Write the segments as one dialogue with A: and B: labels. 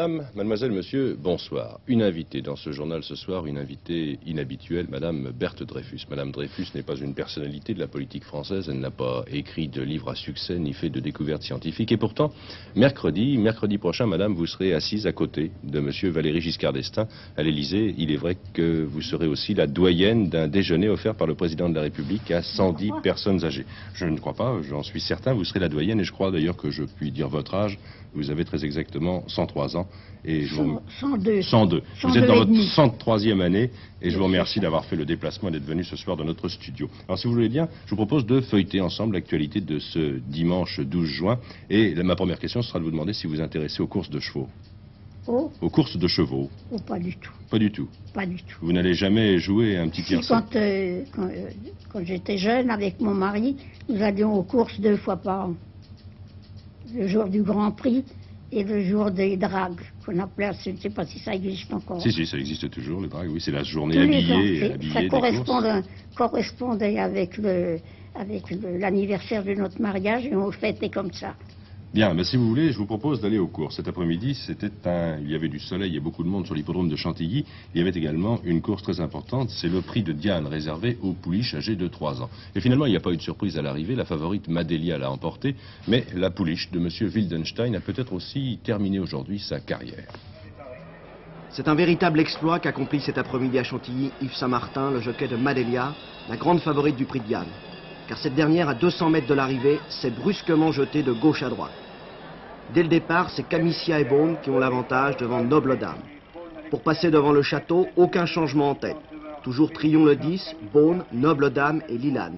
A: Madame, mademoiselle, monsieur, bonsoir. Une invitée dans ce journal ce soir, une invitée inhabituelle, Madame Berthe Dreyfus. Madame Dreyfus n'est pas une personnalité de la politique française, elle n'a pas écrit de livre à succès ni fait de découvertes scientifiques. Et pourtant, mercredi, mercredi prochain, Madame, vous serez assise à côté de Monsieur Valéry Giscard d'Estaing à l'Élysée. Il est vrai que vous serez aussi la doyenne d'un déjeuner offert par le président de la République à 110 personnes âgées. Je ne crois pas, j'en suis certain, vous serez la doyenne et je crois d'ailleurs que je puis dire votre âge. Vous avez très exactement 103 ans.
B: Et je vous... 102.
A: 102. Vous êtes dans votre 103e année et je vous remercie d'avoir fait le déplacement et d'être venu ce soir dans notre studio. Alors si vous voulez bien, je vous propose de feuilleter ensemble l'actualité de ce dimanche 12 juin. Et ma première question sera de vous demander si vous vous intéressez aux courses de chevaux.
B: Oh.
A: Aux courses de chevaux
B: Oh, pas du tout.
A: Pas du tout
B: Pas du tout.
A: Vous n'allez jamais jouer un petit
B: si, Quand, euh, quand, euh, quand j'étais jeune, avec mon mari, nous allions aux courses deux fois par an. Le jour du Grand Prix et le jour des dragues, qu'on appelait, je ne sais pas si ça existe encore.
A: Si, si, ça existe toujours, les dragues, oui, c'est la journée habillée, habillée
B: Ça correspondait, correspondait avec le avec l'anniversaire de notre mariage et on fêtait comme ça.
A: Bien, mais si vous voulez, je vous propose d'aller au cours. Cet après-midi, il y avait du soleil et beaucoup de monde sur l'hippodrome de Chantilly. Il y avait également une course très importante, c'est le prix de Diane réservé aux pouliches âgées de 3 ans. Et finalement, il n'y a pas eu de surprise à l'arrivée. La favorite Madelia l'a emporté, mais la pouliche de M. Wildenstein a peut-être aussi terminé aujourd'hui sa carrière.
C: C'est un véritable exploit qu'accomplit cet après-midi à Chantilly Yves Saint-Martin, le jockey de Madelia, la grande favorite du prix de Diane car cette dernière, à 200 mètres de l'arrivée, s'est brusquement jetée de gauche à droite. Dès le départ, c'est Camicia et Beaune qui ont l'avantage devant Noble Dame. Pour passer devant le château, aucun changement en tête. Toujours Trion le 10, Beaune, Noble Dame et Lilan.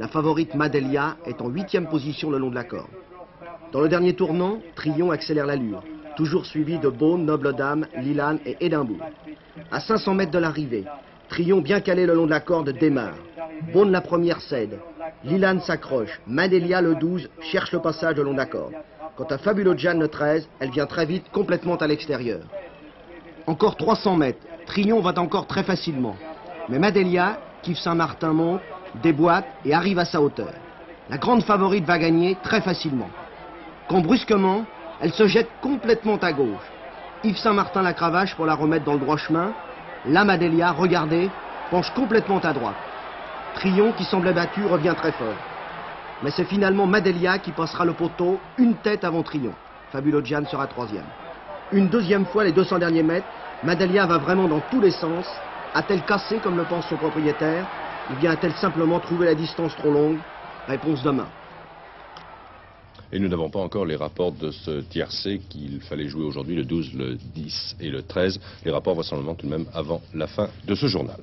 C: La favorite Madelia est en huitième position le long de la corde. Dans le dernier tournant, Trion accélère l'allure, toujours suivi de Beaune, Noble Dame, Lilan et Édimbourg. À 500 mètres de l'arrivée, Trion bien calé le long de la corde démarre. Beaune la première cède. Lilan s'accroche. Madelia, le 12, cherche le passage de long d'accord. Quant à Fabulo Gian, le 13, elle vient très vite, complètement à l'extérieur. Encore 300 mètres. Trillon va encore très facilement. Mais Madelia, Kif Saint-Martin monte, déboîte et arrive à sa hauteur. La grande favorite va gagner très facilement. Quand brusquement, elle se jette complètement à gauche. Yves Saint-Martin la cravache pour la remettre dans le droit chemin. La Madelia, regardez, penche complètement à droite. Trion, qui semblait battu, revient très fort. Mais c'est finalement Madelia qui passera le poteau une tête avant Trion. Fabulo Gian sera troisième. Une deuxième fois, les 200 derniers mètres, Madelia va vraiment dans tous les sens. A-t-elle cassé, comme le pense son propriétaire Ou bien a-t-elle simplement trouvé la distance trop longue? Réponse demain.
A: Et nous n'avons pas encore les rapports de ce tiercé qu'il fallait jouer aujourd'hui, le 12, le 10 et le 13. Les rapports vraisemblablement tout de même avant la fin de ce journal.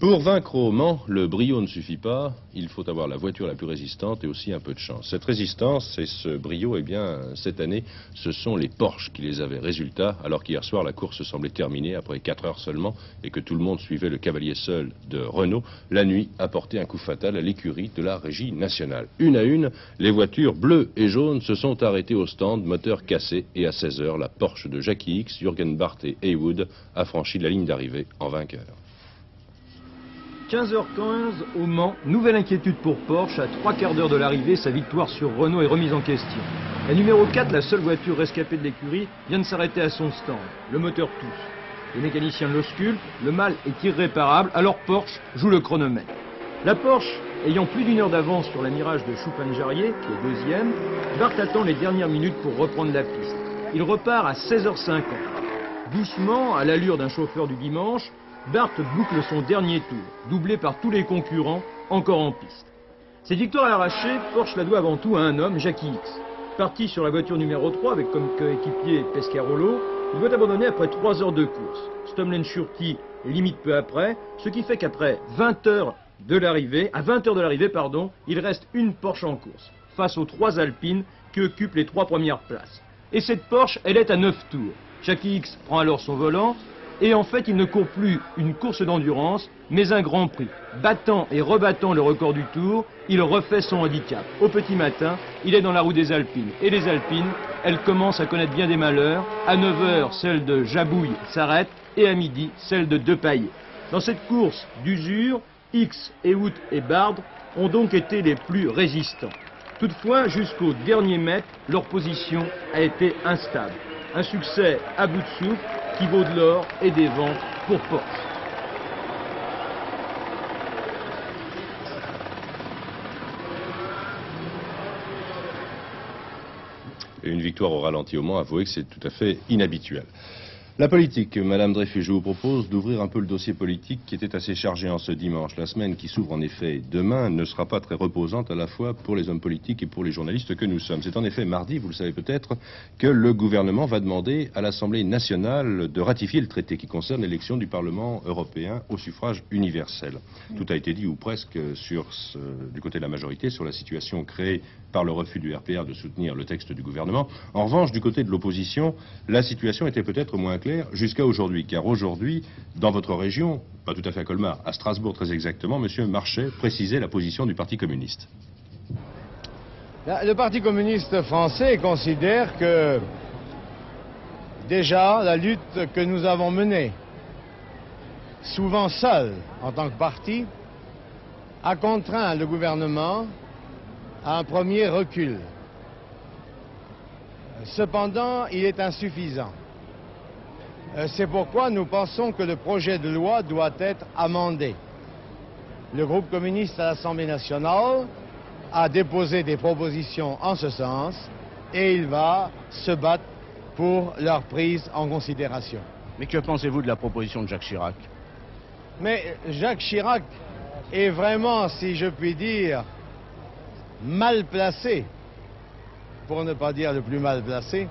A: Pour vaincre au Mans, le brio ne suffit pas, il faut avoir la voiture la plus résistante et aussi un peu de chance. Cette résistance et ce brio, eh bien, cette année, ce sont les Porsche qui les avaient. Résultat, alors qu'hier soir la course semblait terminée après 4 heures seulement et que tout le monde suivait le cavalier seul de Renault, la nuit a porté un coup fatal à l'écurie de la régie nationale. Une à une, les voitures bleues et jaunes se sont arrêtées au stand, moteur cassé, et à 16 heures, la Porsche de Jackie X, Jürgen Barth et Haywood a franchi la ligne d'arrivée en vainqueur.
D: 15h15 au Mans, nouvelle inquiétude pour Porsche. À trois quarts d'heure de l'arrivée, sa victoire sur Renault est remise en question. La numéro 4, la seule voiture rescapée de l'écurie, vient de s'arrêter à son stand. Le moteur tousse. Les mécaniciens l'auscultent, le mal est irréparable, alors Porsche joue le chronomètre. La Porsche, ayant plus d'une heure d'avance sur la Mirage de Choupen-Jarrier, qui est deuxième, Bart attend les dernières minutes pour reprendre la piste. Il repart à 16h50. Doucement, à l'allure d'un chauffeur du dimanche, Bart boucle son dernier tour, doublé par tous les concurrents encore en piste. Cette victoire à l'arraché, Porsche la doit avant tout à un homme, Jackie X. Parti sur la voiture numéro 3 avec comme coéquipier Pescarolo, il doit abandonner après 3 heures de course. Stomlen Shurty limite peu après, ce qui fait qu'après 20 heures de l'arrivée, à 20 heures de l'arrivée, pardon, il reste une Porsche en course, face aux trois Alpines qui occupent les trois premières places. Et cette Porsche, elle est à 9 tours. Jackie X prend alors son volant, et en fait, il ne court plus une course d'endurance, mais un grand prix. Battant et rebattant le record du tour, il refait son handicap. Au petit matin, il est dans la roue des Alpines. Et les Alpines, elles commencent à connaître bien des malheurs. À 9h, celle de Jabouille s'arrête, et à midi, celle de Depaillé. Dans cette course d'usure, X, Ewood et Bard ont donc été les plus résistants. Toutefois, jusqu'au dernier mètre, leur position a été instable. Un succès à bout de souffle qui vaut de l'or et des ventes pour Porsche.
A: Et une victoire au ralenti au Mans, avouez que c'est tout à fait inhabituel. La politique, Madame Dreyfus, je vous propose d'ouvrir un peu le dossier politique qui était assez chargé en ce dimanche. La semaine qui s'ouvre en effet demain ne sera pas très reposante à la fois pour les hommes politiques et pour les journalistes que nous sommes. C'est en effet mardi, vous le savez peut-être, que le gouvernement va demander à l'Assemblée nationale de ratifier le traité qui concerne l'élection du Parlement européen au suffrage universel. Tout a été dit, ou presque, sur ce, du côté de la majorité, sur la situation créée par le refus du RPR de soutenir le texte du gouvernement. En revanche, du côté de l'opposition, la situation était peut-être moins jusqu'à aujourd'hui, car aujourd'hui, dans votre région, pas tout à fait à Colmar, à Strasbourg très exactement, M. Marchais précisait la position du Parti communiste.
E: Le Parti communiste français considère que déjà la lutte que nous avons menée, souvent seul en tant que parti, a contraint le gouvernement à un premier recul. Cependant, il est insuffisant. Euh, c'est pourquoi nous pensons que le projet de loi doit être amendé. Le groupe communiste à l'Assemblée nationale a déposé des propositions en ce sens et il va se battre pour leur prise en considération.
F: Mais que pensez-vous de la proposition de Jacques Chirac?
E: Mais Jacques Chirac est vraiment, si je puis dire, mal placé, pour ne pas dire le plus mal placé,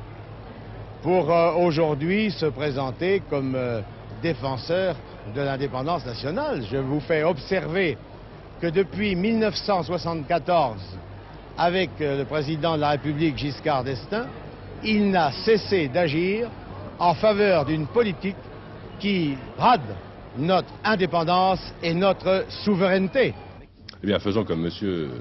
E: pour euh, aujourd'hui se présenter comme euh, défenseur de l'indépendance nationale. Je vous fais observer que depuis 1974, avec euh, le président de la République Giscard d'Estaing, il n'a cessé d'agir en faveur d'une politique qui rade notre indépendance et notre souveraineté.
A: Eh bien, faisons comme M.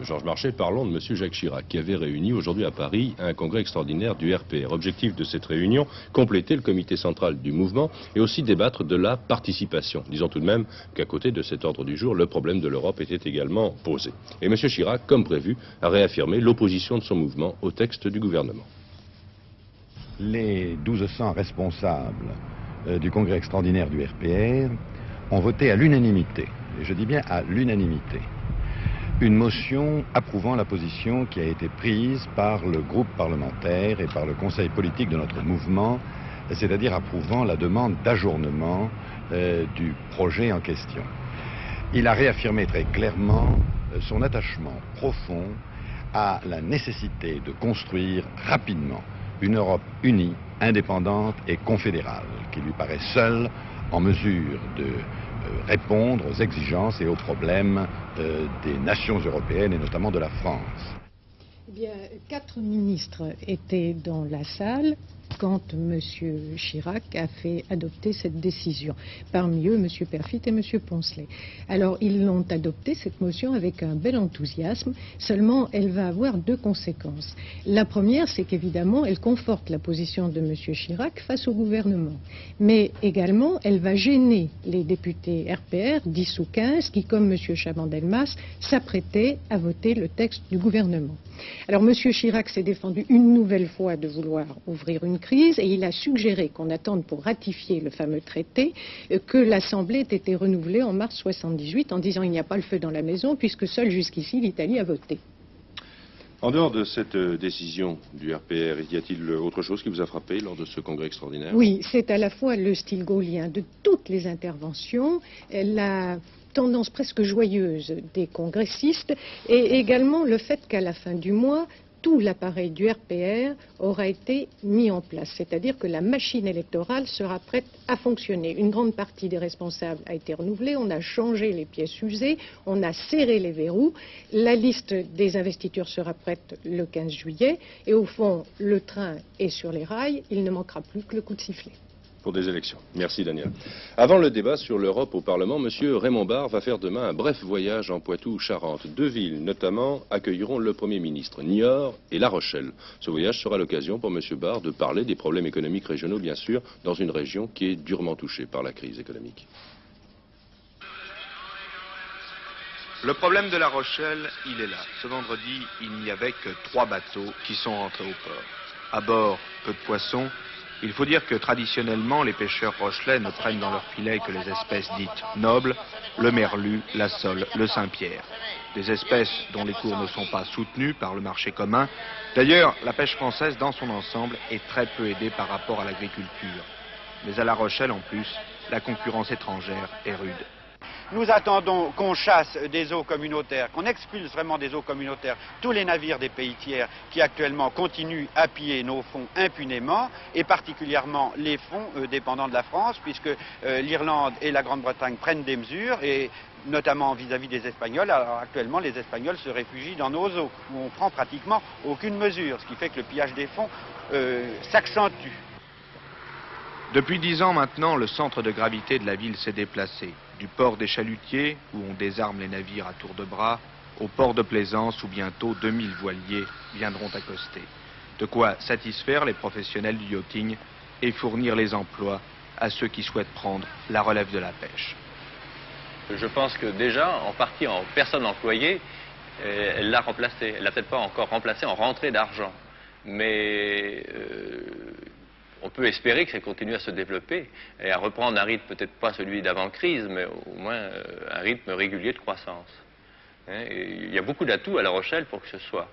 A: Georges Marchais, parlons de M. Jacques Chirac, qui avait réuni aujourd'hui à Paris un congrès extraordinaire du RPR. Objectif de cette réunion, compléter le comité central du mouvement et aussi débattre de la participation. Disons tout de même qu'à côté de cet ordre du jour, le problème de l'Europe était également posé. Et M. Chirac, comme prévu, a réaffirmé l'opposition de son mouvement au texte du gouvernement.
G: Les 1200 responsables euh, du congrès extraordinaire du RPR ont voté à l'unanimité, et je dis bien à l'unanimité, une motion approuvant la position qui a été prise par le groupe parlementaire et par le conseil politique de notre mouvement, c'est-à-dire approuvant la demande d'ajournement euh, du projet en question. Il a réaffirmé très clairement euh, son attachement profond à la nécessité de construire rapidement une Europe unie, indépendante et confédérale, qui lui paraît seule en mesure de répondre aux exigences et aux problèmes euh, des nations européennes et notamment de la France.
H: Eh bien, quatre ministres étaient dans la salle quand M. Chirac a fait adopter cette décision. Parmi eux, M. Perfit et M. Poncelet. Alors, ils l'ont adopté, cette motion, avec un bel enthousiasme, seulement elle va avoir deux conséquences. La première, c'est qu'évidemment, elle conforte la position de M. Chirac face au gouvernement. Mais également, elle va gêner les députés RPR, 10 ou 15, qui, comme M. Chaban-Delmas, s'apprêtaient à voter le texte du gouvernement. Alors, M. Chirac s'est défendu une nouvelle fois de vouloir ouvrir une crise et il a suggéré qu'on attende pour ratifier le fameux traité euh, que l'Assemblée ait été renouvelée en mars 78 en disant il n'y a pas le feu dans la maison puisque seule jusqu'ici l'Italie a voté.
A: En dehors de cette euh, décision du RPR, y a-t-il autre chose qui vous a frappé lors de ce congrès extraordinaire?
H: Oui, c'est à la fois le style gaulien de toutes les interventions, la tendance presque joyeuse des congressistes et également le fait qu'à la fin du mois, tout l'appareil du RPR aura été mis en place, c'est-à-dire que la machine électorale sera prête à fonctionner. Une grande partie des responsables a été renouvelée, on a changé les pièces usées, on a serré les verrous, la liste des investitures sera prête le 15 juillet, et au fond, le train est sur les rails, il ne manquera plus que le coup de sifflet
A: pour des élections. Merci Daniel. Avant le débat sur l'Europe au Parlement, M. Raymond Barre va faire demain un bref voyage en Poitou-Charentes. Deux villes, notamment, accueilleront le Premier ministre, Niort et La Rochelle. Ce voyage sera l'occasion pour M. Barre de parler des problèmes économiques régionaux, bien sûr, dans une région qui est durement touchée par la crise économique.
I: Le problème de La Rochelle, il est là. Ce vendredi, il n'y avait que trois bateaux qui sont rentrés au port. À bord, peu de poissons, Il faut dire que traditionnellement, les pêcheurs rochelais ne prennent dans leur filet que les espèces dites nobles, le merlu, la sole, le Saint-Pierre. Des espèces dont les cours ne sont pas soutenus par le marché commun. D'ailleurs, la pêche française dans son ensemble est très peu aidée par rapport à l'agriculture. Mais à La Rochelle, en plus, la concurrence étrangère est rude.
J: Nous attendons qu'on chasse des eaux communautaires, qu'on expulse vraiment des eaux communautaires tous les navires des pays tiers qui actuellement continuent à piller nos fonds impunément, et particulièrement les fonds euh, dépendants de la France, puisque euh, l'Irlande et la Grande-Bretagne prennent des mesures, et notamment vis-à-vis des Espagnols. Alors actuellement, les Espagnols se réfugient dans nos eaux, où on prend pratiquement aucune mesure, ce qui fait que le pillage des fonds euh, s'accentue.
I: Depuis dix ans maintenant, le centre de gravité de la ville s'est déplacé du port des Chalutiers, où on désarme les navires à tour de bras, au port de Plaisance, où bientôt 2000 voiliers viendront accoster. De quoi satisfaire les professionnels du yachting et fournir les emplois à ceux qui souhaitent prendre la relève de la pêche.
K: Je pense que déjà, en partie en personne employée, euh, elle l'a remplacé. Elle l'a peut-être pas encore remplacé en rentrée d'argent. Mais euh, on peut espérer que ça continue à se développer et à reprendre un rythme peut-être pas celui d'avant-crise, mais au moins euh, un rythme régulier de croissance. Hein, il y a beaucoup d'atouts à La Rochelle pour que ce soit.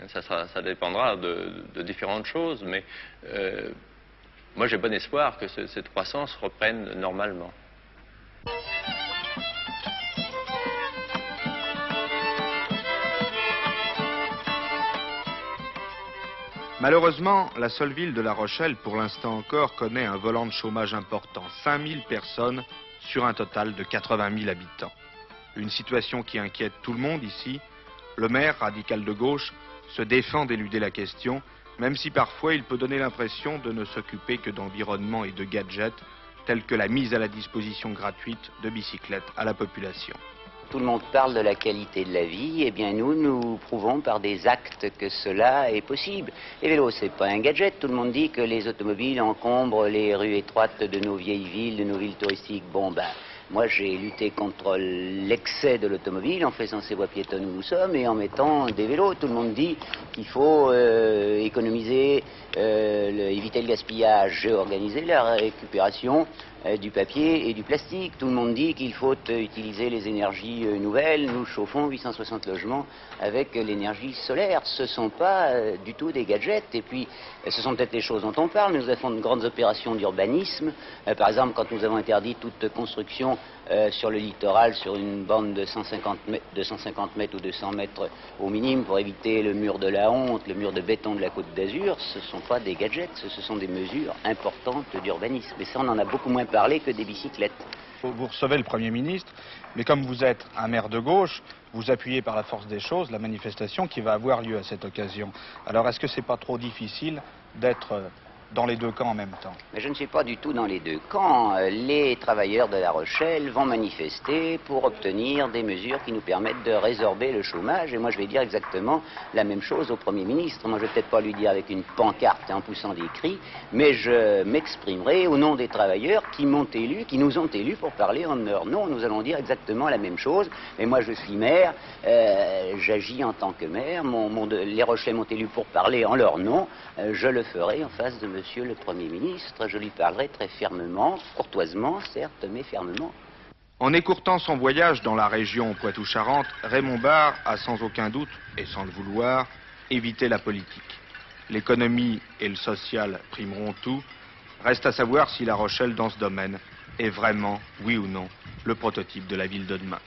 K: Hein, ça, dépendra de, différentes choses, mais euh, moi j'ai bon espoir que cette croissance reprenne normalement.
I: Malheureusement, la seule ville de La Rochelle, pour l'instant encore, connaît un volant de chômage important. 5000 personnes sur un total de 80 000 habitants. Une situation qui inquiète tout le monde ici. Le maire, radical de gauche, se défend d'éluder la question, même si parfois il peut donner l'impression de ne s'occuper que d'environnement et de gadgets, tels que la mise à la disposition gratuite de bicyclettes à la population.
L: Tout le monde parle de la qualité de la vie, et eh bien nous, nous prouvons par des actes que cela est possible. Les vélos, c'est pas un gadget. Tout le monde dit que les automobiles encombrent les rues étroites de nos vieilles villes, de nos villes touristiques. Bon, ben, moi, j'ai lutté contre l'excès de l'automobile en faisant ces voies piétonnes où nous sommes et en mettant des vélos. Tout le monde dit qu'il faut euh, économiser, euh, éviter le gaspillage, organiser la récupération du papier et du plastique. Tout le monde dit qu'il faut utiliser les énergies nouvelles. Nous chauffons 860 logements avec l'énergie solaire. Ce ne sont pas du tout des gadgets. Et puis, ce sont peut-être les choses dont on parle, nous avons de grandes opérations d'urbanisme. par exemple, quand nous avons interdit toute construction euh, sur le littoral sur une bande de 150, mètres, ou 200 mètres au minimum pour éviter le mur de la honte, le mur de béton de la côte d'Azur, ce ne sont pas des gadgets, ce sont des mesures importantes d'urbanisme. Et ça, on en a beaucoup moins parlé que des bicyclettes.
F: Vous recevez le Premier ministre, mais comme vous êtes un maire de gauche, vous appuyez par la force des choses la manifestation qui va avoir lieu à cette occasion. Alors est-ce que ce n'est pas trop difficile d'être dans les deux camps en même temps
L: Mais je ne suis pas du tout dans les deux camps. Les travailleurs de La Rochelle vont manifester pour obtenir des mesures qui nous permettent de résorber le chômage. Et moi, je vais dire exactement la même chose au Premier ministre. Moi, je ne vais peut-être pas lui dire avec une pancarte et en poussant des cris, mais je m'exprimerai au nom des travailleurs qui m'ont élu, qui nous ont élus pour parler en leur nom. Nous allons dire exactement la même chose. Mais moi, je suis maire, euh, j'agis en tant que maire. les Rochelle m'ont élu pour parler en leur nom. Euh, je le ferai en face de Monsieur le Premier ministre, je lui parlerai très fermement, courtoisement, certes, mais fermement.
I: En écourtant son voyage dans la région Poitou-Charentes, Raymond Barre a sans aucun doute, et sans le vouloir, évité la politique. L'économie et le social primeront tout. Reste à savoir si La Rochelle, dans ce domaine, est vraiment, oui ou non, le prototype de la ville de demain.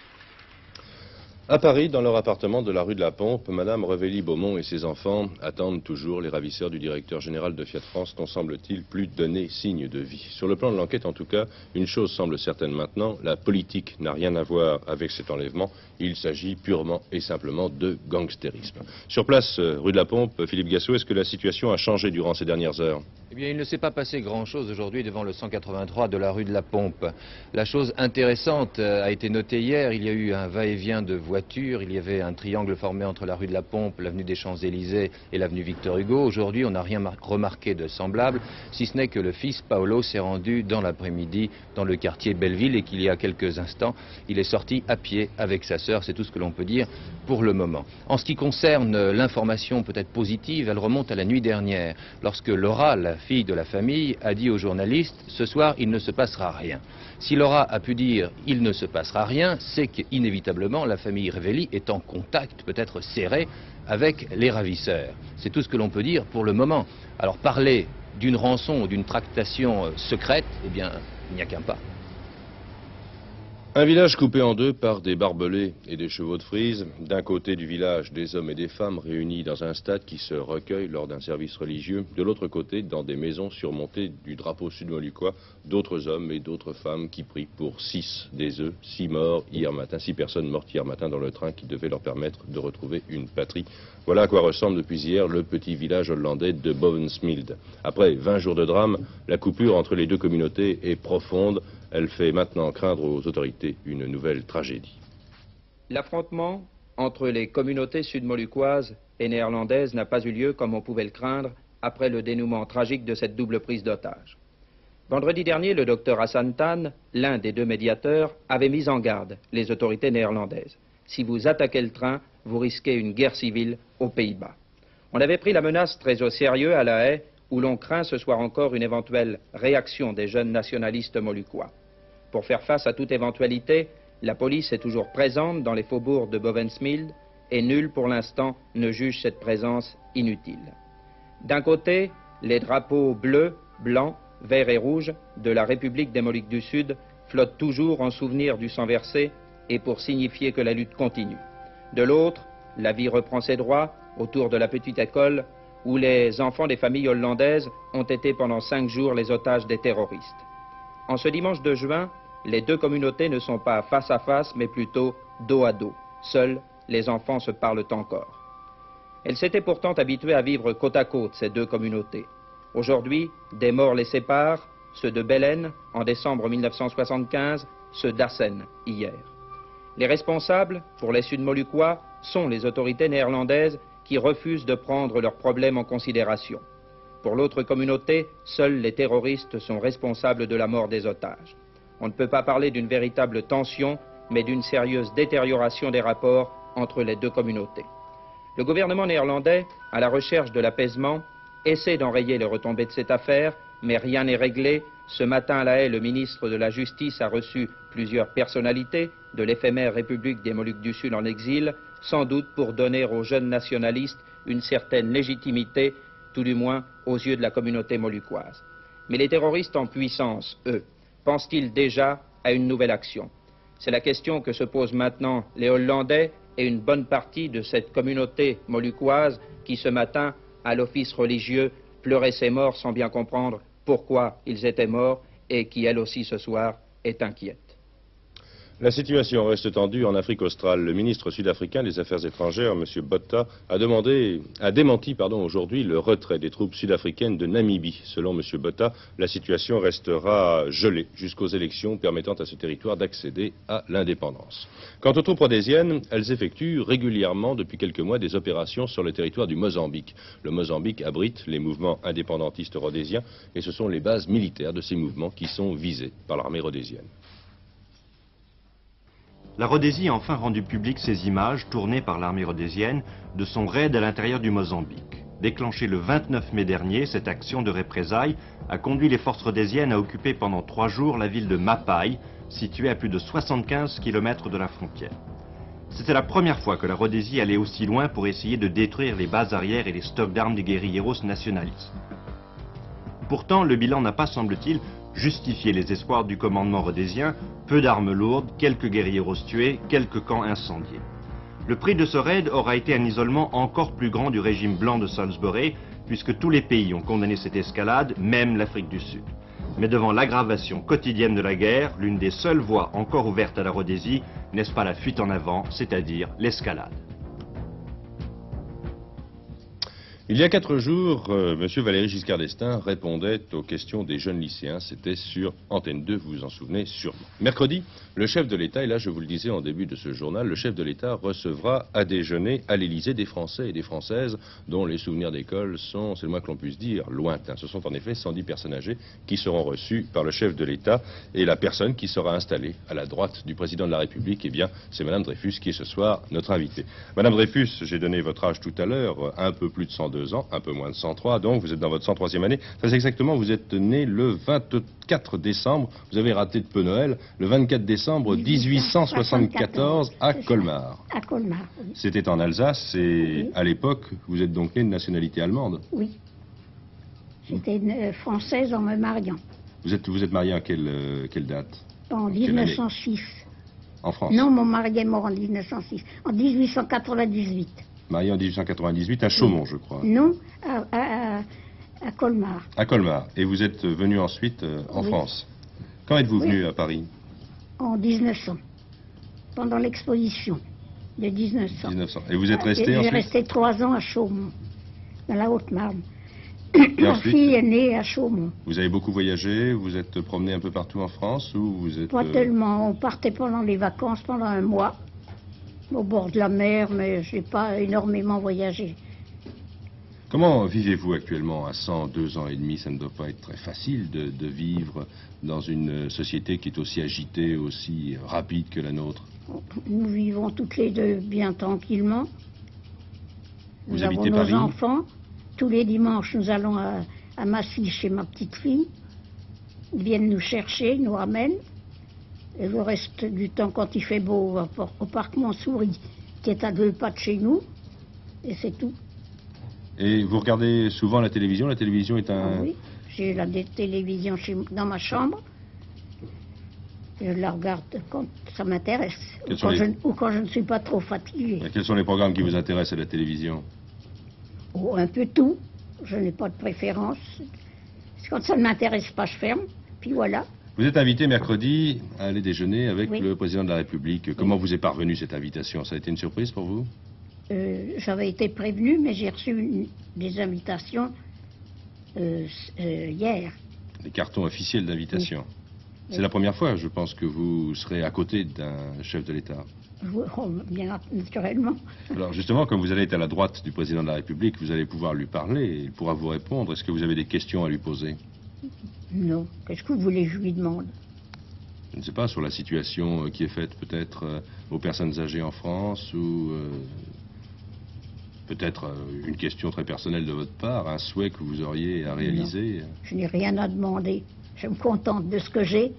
A: À Paris, dans leur appartement de la rue de la Pompe, Madame Revelli-Beaumont et ses enfants attendent toujours les ravisseurs du directeur général de Fiat France, qu'on semble-t-il plus donner signe de vie. Sur le plan de l'enquête, en tout cas, une chose semble certaine maintenant, la politique n'a rien à voir avec cet enlèvement, il s'agit purement et simplement de gangstérisme. Sur place, euh, rue de la Pompe, Philippe Gassot, est-ce que la situation a changé durant ces dernières heures?
M: Eh bien, il ne s'est pas passé grand-chose aujourd'hui devant le 183 de la rue de la Pompe. La chose intéressante euh, a été notée hier, il y a eu un va-et-vient de voitures. Il y avait un triangle formé entre la rue de la Pompe, l'avenue des Champs-Élysées et l'avenue Victor Hugo. Aujourd'hui, on n'a rien remarqué de semblable, si ce n'est que le fils Paolo s'est rendu dans l'après-midi dans le quartier Belleville et qu'il y a quelques instants, il est sorti à pied avec sa sœur. C'est tout ce que l'on peut dire pour le moment. En ce qui concerne l'information peut-être positive, elle remonte à la nuit dernière, lorsque Laura, la fille de la famille, a dit aux journalistes « Ce soir, il ne se passera rien ». Si Laura a pu dire « il ne se passera rien », c'est qu'inévitablement la famille Révelli est en contact, peut-être serré, avec les ravisseurs. C'est tout ce que l'on peut dire pour le moment. Alors parler d'une rançon ou d'une tractation euh, secrète, eh bien, il n'y a qu'un pas.
A: Un village coupé en deux par des barbelés et des chevaux de frise. D'un côté du village, des hommes et des femmes réunis dans un stade qui se recueillent lors d'un service religieux. De l'autre côté, dans des maisons surmontées du drapeau sud-moluquois, d'autres hommes et d'autres femmes qui prient pour six des œufs, six morts hier matin, six personnes mortes hier matin dans le train qui devait leur permettre de retrouver une patrie. Voilà à quoi ressemble depuis hier le petit village hollandais de Bovensmild. Après 20 jours de drame, la coupure entre les deux communautés est profonde. Elle fait maintenant craindre aux autorités une nouvelle tragédie.
N: L'affrontement entre les communautés sud-moluquoises et néerlandaises n'a pas eu lieu comme on pouvait le craindre après le dénouement tragique de cette double prise d'otage. Vendredi dernier, le docteur Hassan Tan, l'un des deux médiateurs, avait mis en garde les autorités néerlandaises. Si vous attaquez le train, vous risquez une guerre civile aux Pays-Bas. On avait pris la menace très au sérieux à La Haye, où l'on craint ce soir encore une éventuelle réaction des jeunes nationalistes moluquois. Pour faire face à toute éventualité, la police est toujours présente dans les faubourgs de Bovensmild et nul pour l'instant ne juge cette présence inutile. D'un côté, les drapeaux bleus, blancs, verts et rouges de la République des Moluques du Sud flottent toujours en souvenir du sang versé et pour signifier que la lutte continue. De l'autre, la vie reprend ses droits autour de la petite école où les enfants des familles hollandaises ont été pendant cinq jours les otages des terroristes. En ce dimanche de juin, les deux communautés ne sont pas face à face, mais plutôt dos à dos. Seuls, les enfants se parlent encore. Elles s'étaient pourtant habituées à vivre côte à côte, ces deux communautés. Aujourd'hui, des morts les séparent, ceux de Belen en décembre 1975, ceux d'Assen hier. Les responsables, pour les Sud-Moluquois, sont les autorités néerlandaises qui refusent de prendre leurs problèmes en considération. Pour l'autre communauté, seuls les terroristes sont responsables de la mort des otages. On ne peut pas parler d'une véritable tension, mais d'une sérieuse détérioration des rapports entre les deux communautés. Le gouvernement néerlandais, à la recherche de l'apaisement, essaie d'enrayer les retombées de cette affaire, mais rien n'est réglé. Ce matin à La Haye, le ministre de la Justice a reçu plusieurs personnalités de l'éphémère République des Moluques du Sud en exil, sans doute pour donner aux jeunes nationalistes une certaine légitimité tout du moins aux yeux de la communauté moluquoise. Mais les terroristes en puissance, eux, pensent-ils déjà à une nouvelle action? C'est la question que se posent maintenant les Hollandais et une bonne partie de cette communauté moluquoise qui ce matin, à l'office religieux, pleurait ses morts sans bien comprendre pourquoi ils étaient morts et qui, elle aussi, ce soir, est inquiète.
A: La situation reste tendue en Afrique australe. Le ministre sud-africain des Affaires étrangères, M. Botta, a, demandé, a démenti aujourd'hui le retrait des troupes sud-africaines de Namibie. Selon M. Botta, la situation restera gelée jusqu'aux élections permettant à ce territoire d'accéder à l'indépendance. Quant aux troupes rhodésiennes, elles effectuent régulièrement depuis quelques mois des opérations sur le territoire du Mozambique. Le Mozambique abrite les mouvements indépendantistes rhodésiens et ce sont les bases militaires de ces mouvements qui sont visées par l'armée rhodésienne.
O: La Rhodésie a enfin rendu publiques ces images tournées par l'armée rhodésienne de son raid à l'intérieur du Mozambique. Déclenchée le 29 mai dernier, cette action de représailles a conduit les forces rhodésiennes à occuper pendant trois jours la ville de Mapai, située à plus de 75 km de la frontière. C'était la première fois que la Rhodésie allait aussi loin pour essayer de détruire les bases arrières et les stocks d'armes des guérilleros nationalistes. Pourtant, le bilan n'a pas, semble-t-il, justifié les espoirs du commandement rhodésien, peu d'armes lourdes, quelques guerrieros tués, quelques camps incendiés. Le prix de ce raid aura été un isolement encore plus grand du régime blanc de Salisbury, puisque tous les pays ont condamné cette escalade, même l'Afrique du Sud. Mais devant l'aggravation quotidienne de la guerre, l'une des seules voies encore ouvertes à la Rhodésie, n'est-ce pas la fuite en avant, c'est-à-dire l'escalade?
A: Il y a quatre jours, euh, M. Valéry Giscard d'Estaing répondait aux questions des jeunes lycéens. C'était sur Antenne 2, vous vous en souvenez sûrement. Mercredi, le chef de l'État, et là je vous le disais en début de ce journal, le chef de l'État recevra à déjeuner à l'Élysée des Français et des Françaises dont les souvenirs d'école sont, c'est le moins que l'on puisse dire, lointains. Ce sont en effet 110 personnes âgées qui seront reçues par le chef de l'État et la personne qui sera installée à la droite du président de la République, eh bien, c'est Madame Dreyfus qui est ce soir notre invitée. Madame Dreyfus, j'ai donné votre âge tout à l'heure, un peu plus de 102 ans, un peu moins de 103, donc vous êtes dans votre 103e année. Très exactement, vous êtes né le 24 décembre, vous avez raté de peu Noël, le 24 décembre 1874 à Colmar.
B: À Colmar, oui.
A: C'était en Alsace et à l'époque, vous êtes donc né de nationalité allemande.
B: Oui. J'étais euh, française en me mariant.
A: Vous êtes, vous êtes marié à quelle, euh, quelle date?
B: En
A: Quelle année?
B: 1906.
A: En France
B: Non, mon mari est mort en 1906. En 1898.
A: Marié en 1898 à Chaumont, je crois.
B: Non, à, à- à- à Colmar.
A: À Colmar. Et vous êtes venu ensuite euh, en
B: Oui.
A: France. Quand êtes-vous
B: Oui.
A: venu à Paris?
B: En 1900. Pendant l'exposition de 1900.
A: 1900. Et vous êtes resté
B: J'ai
A: ensuite?
B: resté trois ans à Chaumont, dans la Haute-Marne. Ma fille est née à Chaumont.
A: Vous avez beaucoup voyagé, vous êtes promené un peu partout en France ou vous êtes...
B: Pas
A: euh,
B: tellement. On partait pendant les vacances, pendant un mois, au bord de la mer, mais j'ai pas énormément voyagé.
A: Comment vivez-vous actuellement? À 102 ans et demi Ça ne doit pas être très facile de, de vivre dans une société qui est aussi agitée, aussi rapide que la nôtre.
B: Nous vivons toutes les deux bien tranquillement.
A: Vous
B: nous
A: habitez
B: avons nos enfants. Tous les dimanches, nous allons à, à Massy chez ma petite fille. Ils viennent nous chercher, ils nous ramènent. Et le reste du temps, quand il fait beau, on va par- au parc Montsouris, qui est à deux pas de chez nous. Et c'est tout.
A: Et vous regardez souvent la télévision La télévision est un...
B: Ah oui, j'ai la télévision chez dans ma chambre. Je la regarde quand ça m'intéresse. Ou,
A: les-
B: je- ou quand je ne suis pas trop fatiguée.
A: Quels sont les programmes qui vous intéressent à la télévision?
B: Ou un peu tout. Je n'ai pas de préférence. Quand ça ne m'intéresse pas, je ferme. Puis voilà.
A: Vous êtes invité mercredi à aller déjeuner avec
B: Oui.
A: le président de la République. Comment vous est parvenue cette invitation? Ça a été une surprise pour vous?
B: Euh, J'avais été prévenue, mais j'ai reçu une- des invitations euh, euh, hier.
A: Les cartons officiels d'invitation. C'est la première fois, je pense, que vous serez à côté d'un chef de l'État.
B: Oh, bien naturellement.
A: Alors justement, comme vous allez être à la droite du président de la République, vous allez pouvoir lui parler il pourra vous répondre. Est-ce que vous avez des questions à lui poser?
B: Non. Qu'est-ce que vous voulez que je lui demande
A: Je ne sais pas, sur la situation euh, qui est faite peut-être euh, aux personnes âgées en France ou euh, peut-être une question très personnelle de votre part, un souhait que vous auriez à réaliser.
B: Je n'ai rien à demander. Je me contente de ce que j'ai.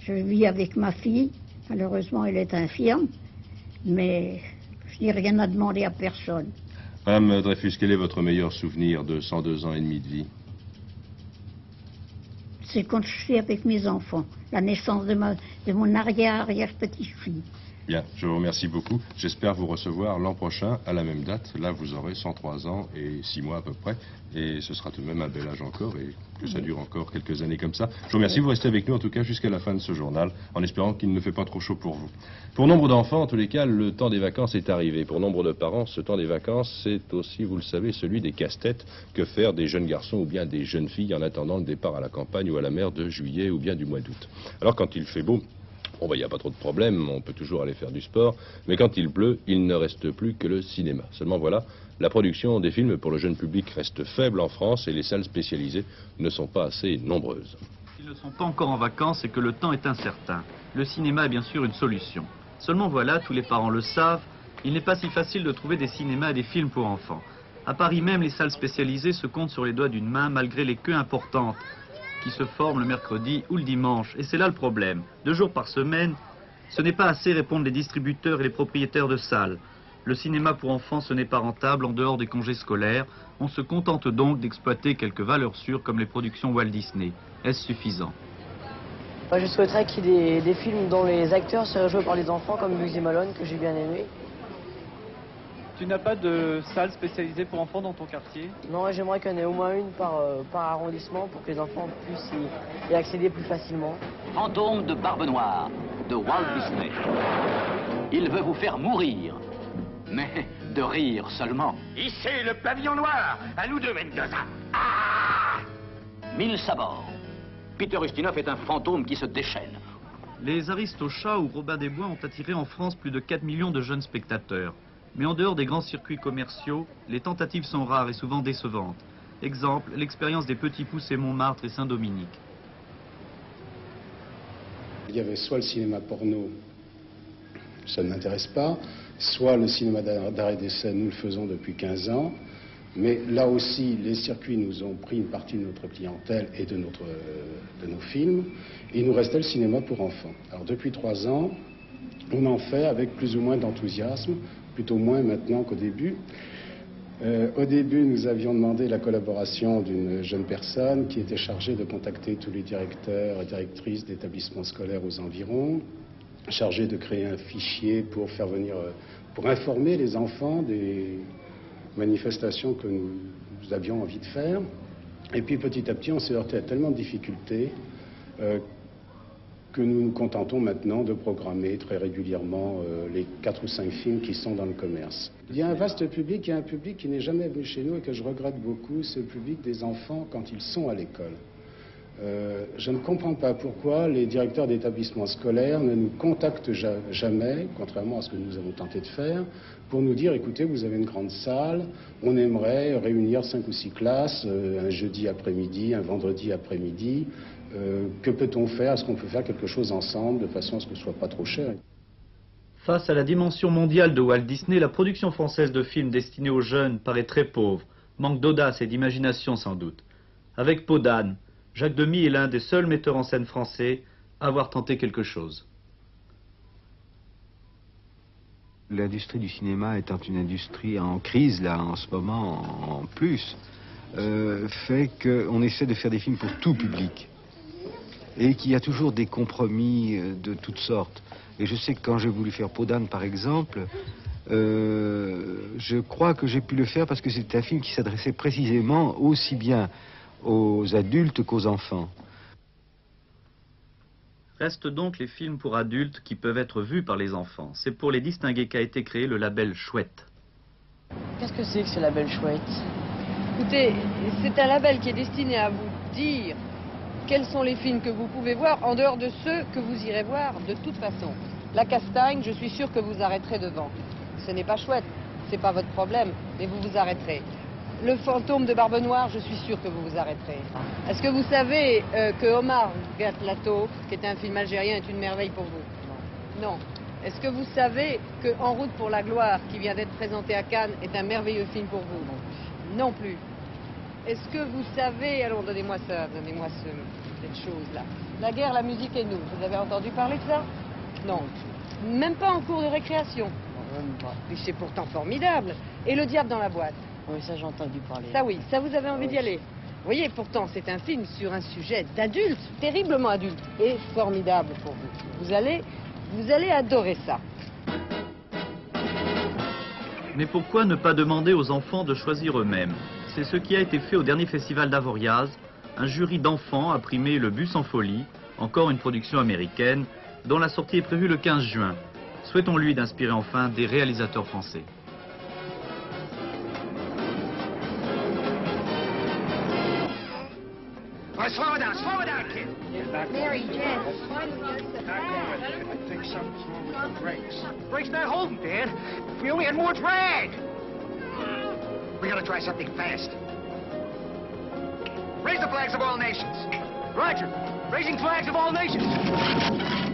B: Je vis avec ma fille. Malheureusement, elle est infirme. Mais je n'ai rien à demander à personne.
A: Madame Dreyfus, quel est votre meilleur souvenir de 102 ans et demi de vie?
B: C'est quand je suis avec mes enfants. La naissance de, de mon arrière-arrière-petite-fille.
A: Bien, je vous remercie beaucoup. J'espère vous recevoir l'an prochain à la même date. Là, vous aurez 103 ans et 6 mois à peu près. Et ce sera tout de même un bel âge encore et que ça dure encore quelques années comme ça. Je vous remercie. Vous restez avec nous en tout cas jusqu'à la fin de ce journal en espérant qu'il ne fait pas trop chaud pour vous. Pour nombre d'enfants, en tous les cas, le temps des vacances est arrivé. Pour nombre de parents, ce temps des vacances, c'est aussi, vous le savez, celui des casse-têtes que faire des jeunes garçons ou bien des jeunes filles en attendant le départ à la campagne ou à la mer de juillet ou bien du mois d'août. Alors quand il fait beau, Bon, bah, il n'y a pas trop de problème, on peut toujours aller faire du sport, mais quand il pleut, il ne reste plus que le cinéma. Seulement voilà, la production des films pour le jeune public reste faible en France et les salles spécialisées ne sont pas assez nombreuses.
P: Ils ne sont pas encore en vacances et que le temps est incertain. Le cinéma est bien sûr une solution. Seulement voilà, tous les parents le savent, il n'est pas si facile de trouver des cinémas et des films pour enfants. À Paris même, les salles spécialisées se comptent sur les doigts d'une main malgré les queues importantes qui se forment le mercredi ou le dimanche. Et c'est là le problème. Deux jours par semaine, ce n'est pas assez, répondent les distributeurs et les propriétaires de salles. Le cinéma pour enfants, ce n'est pas rentable en dehors des congés scolaires. On se contente donc d'exploiter quelques valeurs sûres comme les productions Walt Disney. Est-ce suffisant?
Q: Je souhaiterais qu'il y ait des, des films dont les acteurs seraient joués par les enfants, comme Bugsy Malone, que j'ai bien aimé.
R: Tu n'as pas de salle spécialisée pour enfants dans ton quartier
Q: Non, j'aimerais qu'il y en ait au moins une par, euh, par arrondissement pour que les enfants puissent y, y accéder plus facilement.
S: Fantôme de Barbe Noire, de Walt Disney. Il veut vous faire mourir. Mais de rire seulement.
T: Ici le pavillon noir, à nous deux, Mendoza.
S: Mille sabords. Peter Ustinov est un fantôme qui se déchaîne.
D: Les Aristochats ou Robin des Bois ont attiré en France plus de 4 millions de jeunes spectateurs. Mais en dehors des grands circuits commerciaux, les tentatives sont rares et souvent décevantes. Exemple, l'expérience des Petits Pousses et Montmartre et Saint-Dominique.
U: Il y avait soit le cinéma porno, ça ne m'intéresse pas, soit le cinéma d'arrêt d'essai, nous le faisons depuis 15 ans, mais là aussi, les circuits nous ont pris une partie de notre clientèle et de, de nos films, et il nous restait le cinéma pour enfants. Alors depuis trois ans, on en fait avec plus ou moins d'enthousiasme, plutôt moins maintenant qu'au début. Euh, au début, nous avions demandé la collaboration d'une jeune personne qui était chargée de contacter tous les directeurs et directrices d'établissements scolaires aux environs, chargée de créer un fichier pour faire venir, euh, pour informer les enfants des manifestations que nous, avions envie de faire. Et puis petit à petit, on s'est heurté à tellement de difficultés euh, que nous nous contentons maintenant de programmer très régulièrement euh, les quatre ou cinq films qui sont dans le commerce. Il y a un vaste public, il y a un public qui n'est jamais venu chez nous et que je regrette beaucoup, c'est le public des enfants quand ils sont à l'école. Euh, je ne comprends pas pourquoi les directeurs d'établissements scolaires ne nous contactent jamais, contrairement à ce que nous avons tenté de faire, pour nous dire, écoutez, vous avez une grande salle, on aimerait réunir cinq ou six classes, euh, un jeudi après-midi, un vendredi après-midi. Euh, que peut-on faire? Est-ce qu'on peut faire quelque chose ensemble de façon à ce que ce soit pas trop cher?
D: Face à la dimension mondiale de Walt Disney, la production française de films destinés aux jeunes paraît très pauvre, manque d'audace et d'imagination sans doute. Avec Podane, Jacques Demy est l'un des seuls metteurs en scène français à avoir tenté quelque chose.
V: L'industrie du cinéma étant une industrie en crise, là, en ce moment, en plus, euh, fait qu'on essaie de faire des films pour tout public. Et qu'il y a toujours des compromis euh, de toutes sortes. Et je sais que quand j'ai voulu faire Podane, par exemple, euh, je crois que j'ai pu le faire parce que c'était un film qui s'adressait précisément aussi bien aux adultes qu'aux enfants.
D: Restent donc les films pour adultes qui peuvent être vus par les enfants. C'est pour les distinguer qu'a été créé le label Chouette.
Q: Qu'est-ce que c'est que ce label Chouette? Écoutez, c'est un label qui est destiné à vous dire quels sont les films que vous pouvez voir en dehors de ceux que vous irez voir de toute façon? La castagne, je suis sûr que vous arrêterez devant. Ce n'est pas chouette, c'est pas votre problème, mais vous vous arrêterez. Le fantôme de Barbe Noire, je suis sûr que vous vous arrêterez. Est-ce que vous savez euh, que Omar Gatlato, qui est un film algérien, est une merveille pour vous? Non. Est-ce que vous savez que En route pour la gloire, qui vient d'être présenté à Cannes, est un merveilleux film pour vous? Non plus. Est-ce que vous savez, allons, donnez-moi ça, donnez-moi cette chose-là. La guerre, la musique et nous. Vous avez entendu parler de ça? Non. Même pas en cours de récréation. Mais c'est pourtant formidable. Et le diable dans la boîte oui, ça j'ai entendu parler. Ça oui, ça vous avez envie d'y aller. Vous voyez, pourtant, c'est un film sur un sujet d'adulte, terriblement adulte, et formidable pour vous. Vous allez, vous allez adorer ça.
D: Mais pourquoi ne pas demander aux enfants de choisir eux-mêmes? C'est ce qui a été fait au dernier festival d'Avoriaz. Un jury d'enfants a primé Le Bus en folie, encore une production américaine, dont la sortie est prévue le 15 juin. Souhaitons-lui d'inspirer enfin des réalisateurs français.
T: slow it down, slow it down, kid.
W: Mary, Jen.
T: I think something's wrong with the brakes. Brakes not holding, Dad. We only had more drag. We gotta try something fast. Raise the flags of all nations. Roger. Raising flags of all nations.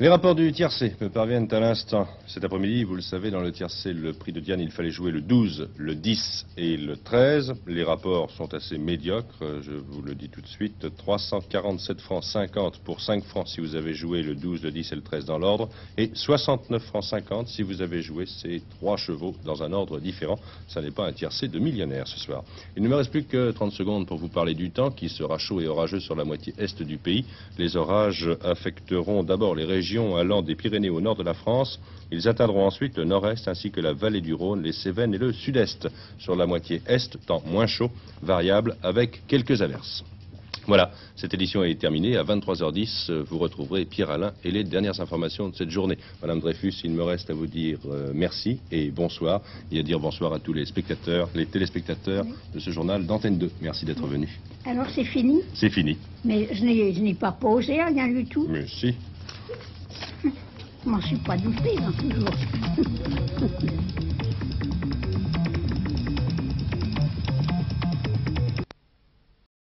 A: Les rapports du tiercé me parviennent à l'instant. Cet après-midi, vous le savez, dans le tiercé, le prix de Diane, il fallait jouer le 12, le 10 et le 13. Les rapports sont assez médiocres, je vous le dis tout de suite. 347 francs 50 pour 5 francs si vous avez joué le 12, le 10 et le 13 dans l'ordre. Et 69 francs 50 si vous avez joué ces trois chevaux dans un ordre différent. Ça n'est pas un tiercé de millionnaire ce soir. Il ne me reste plus que 30 secondes pour vous parler du temps qui sera chaud et orageux sur la moitié est du pays. Les orages affecteront d'abord les régions allant des Pyrénées au nord de la France. Ils atteindront ensuite le nord-est ainsi que la vallée du Rhône, les Cévennes et le sud-est. Sur la moitié est, temps moins chaud, variable avec quelques averses. Voilà, cette édition est terminée. À 23h10, euh, vous retrouverez Pierre Alain et les dernières informations de cette journée. Madame Dreyfus, il me reste à vous dire euh, merci et bonsoir. Et à dire bonsoir à tous les spectateurs, les téléspectateurs de ce journal d'Antenne 2. Merci d'être venus.
B: Alors c'est fini?
A: C'est fini.
B: Mais je n'ai je n'ai pas posé rien du tout.
A: Mais si.
B: Moi, je suis pas doucée, hein, toujours.